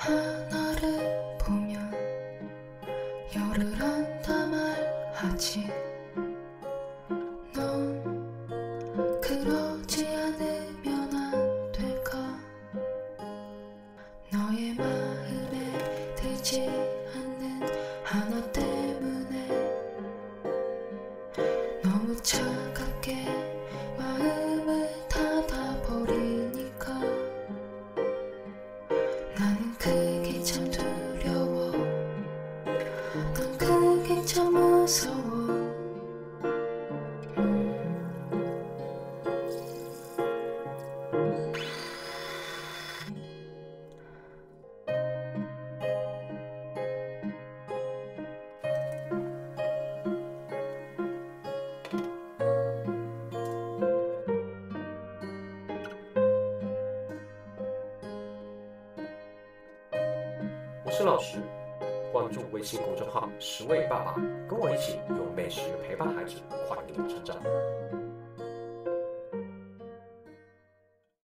하나를 보면 열을 한다 말하지. 넌 그러지 않으면 안 될까? 너의 마음에 들지 않는 하나 때문에 너무 차갑게 마음 我是老师”，关注微信公众号“十位爸爸”，跟我一起用美食陪伴孩子快乐成长。